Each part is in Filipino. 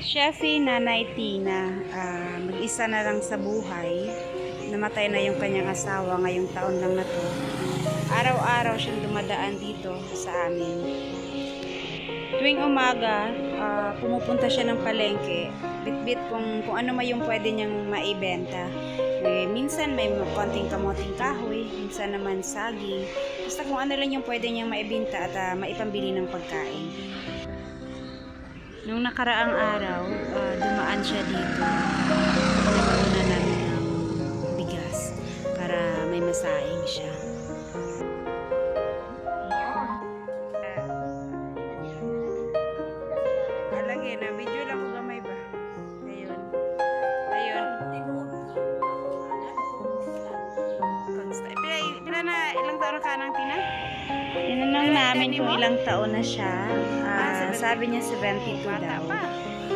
Si Nanay Tina, ah, mag-isa na lang sa buhay. Namatay na yung kanyang asawa ngayong taon lang na to. Araw-araw siyang dumadaan dito sa amin. Tuwing umaga, ah, pumupunta siya ng palengke. Bit-bit kung, kung ano may yung pwede niyang maibenta. Eh, minsan may konting kamoting kahoy, minsan naman saging. Basta kung ano lang yung pwede niyang maibenta at ah, maipambili ng pagkain. Nung nakaraang araw, ah, dumaan siya dito. Namin kung ilang taon na siya. Ah, sabi niya 72 daw.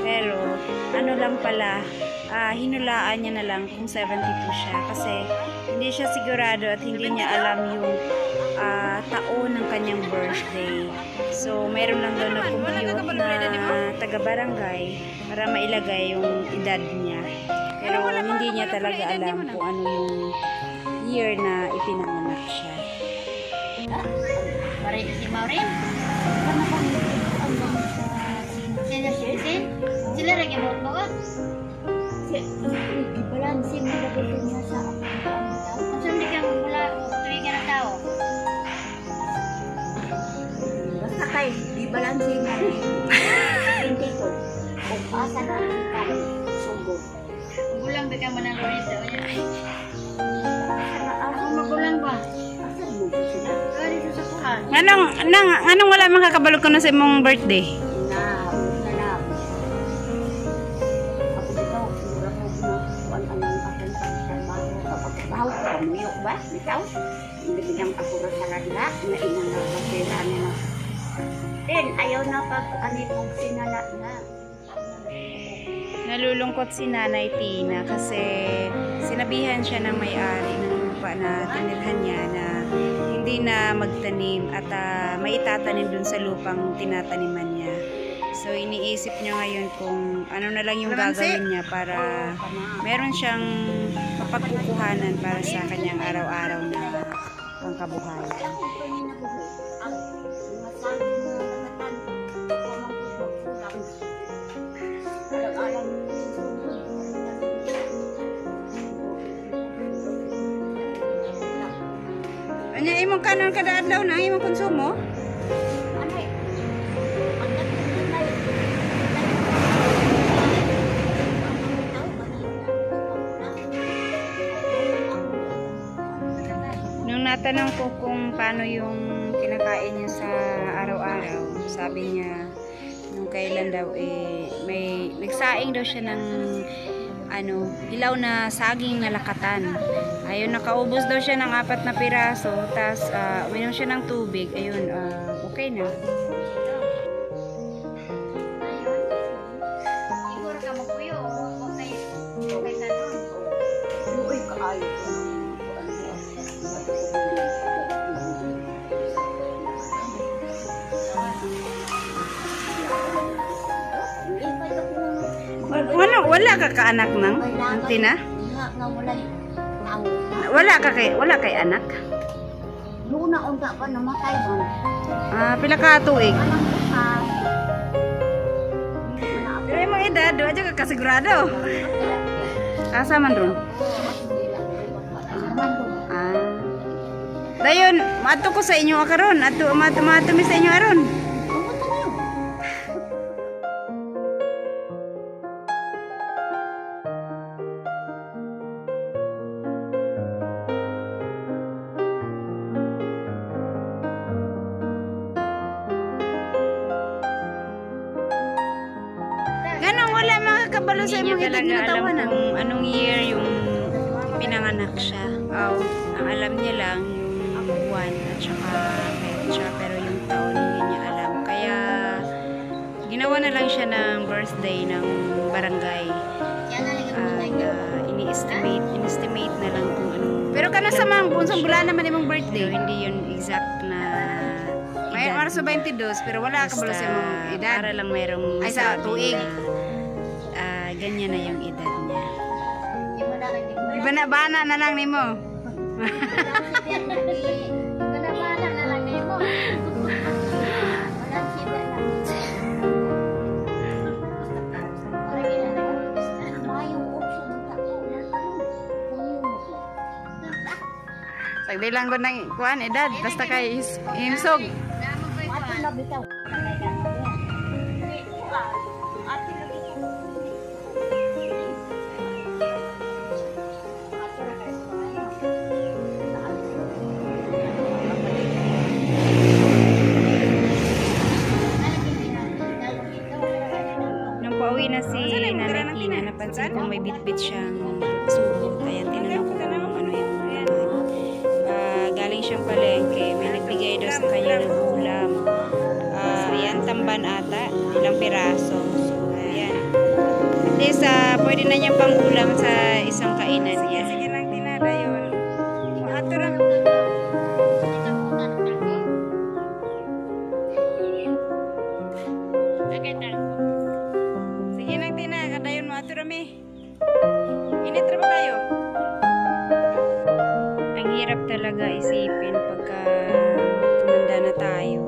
Pero, ano lang pala, ah, hinulaan niya na lang kung 72 siya. Kasi, hindi siya sigurado at hindi niya alam yung ah, taon ng kanyang birthday. So, mayroon lang daw na compute na taga-barangay para mailagay yung edad niya. Pero, hindi niya talaga alam kung ano yung year na ipinanganak siya. Marin si Maureen. Sila si Sin. Sila lagi mo mo ka. Balansin mo na dito niya sa Kung saan di kang mula tuwigan ng tao. Basta kay, di balansin na rin. Hindi ko. Kung asa na ikaw, sugod. Magulang ba ka manalorin sa kanya? Anong, nang, anong wala makakabalog ko na sa imong birthday? Ba? Ikaw? Hindi bigyan ako na salada, na inang nakasira nila. Then, ayaw na pag kong sinala na. Nalulungkot si Nanay Tina kasi sinabihan siya ng may-ari ng lupa na tinirhan niya na hindi na magtanim at ah, may itatanim dun sa lupang tinataniman niya. So iniisip niya ngayon kung ano na lang yung gagawin niya para meron siyang mapagkukuhanan para sa kanyang araw-araw na pangkabuhayan. Kanon kada adlaw na imong konsumo? Nung natanong ko kung paano yung kinakain niya sa araw-araw, sabi niya nung kailan daw eh may nagsaing daw siya ng ano, hilaw na saging na lakatan. Ayun, nakaubos daw siya ng apat na piraso, tapos uh, uminom siya ng tubig. Ayun, ah, okay na. Wala, wala ka kaanak nang? Ang tina? Wala ka kay, wala kay anak? Luna unta pa namatay man. Ah, pila ka tuig? Usan? Pero imong edad, aja ka kasigurado. Asa man ron? Ah. Dayon, mato ko sa inyo akaron, ato mato mato mi sa inyo aron. Sa imong edad na tawanan. Kung anong year yung pinanganak siya. Oh, ang alam niya lang yung buwan at saka petsa pero yung taon hindi niya alam. Kaya ginawa na lang siya ng birthday ng barangay. Na At uh, ini-estimate, in-estimate na lang kung anong Pero kana sa mga bunsang bulan naman imong birthday. Pero hindi yun exact na May edad. Marso 22, pero wala ka balo sa imong edad. Para lang merong Ay, sa tuig. Ganyan na yung edad niya. Mo na lagi. Iba na bana na lang ni mo. Bana-bana na lang na mo. Sagdi lang ko ng kuan edad basta kay imsog. Ato na bitaw. Napansin kong may bitbit siyang suot. Kaya tinanong ko kung ano yung ulam. Ah, galing siyang palengke. May nagbigay daw sa kanya ng ulam. Ah, yan, tamban ata. Ilang piraso. So, yan. At least, ah, pwede na niyang pang ulam sa isang kainan niya. Sige lang, Tina. Dayon. Ato lang. Sige Ato rami. Init ba kayo? Ang hirap talaga isipin pagka tumanda na tayo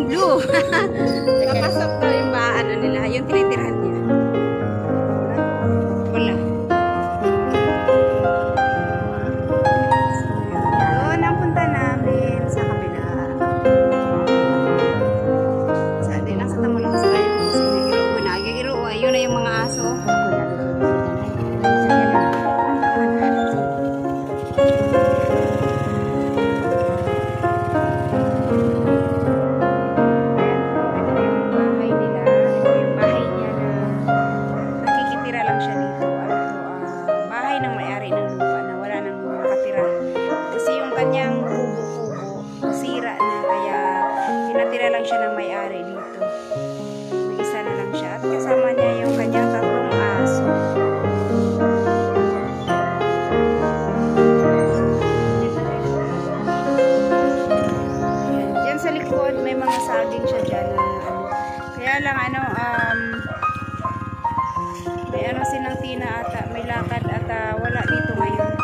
blue. Papasok daw yung ba, ano nila, yung tinitirahan niya. ano sinang tina ata may lakad at ah, wala dito ngayon.